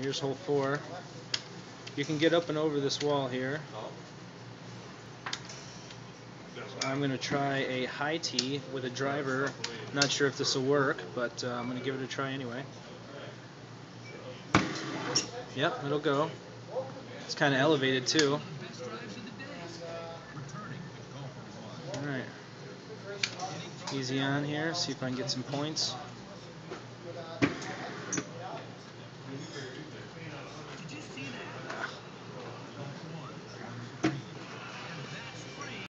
Here's hole four. You can get up and over this wall here. I'm going to try a high tee with a driver. Not sure if this will work, but uh, I'm going to give it a try anyway. Yep, it'll go. It's kind of elevated too. Alright. Easy on here, see if I can get some points.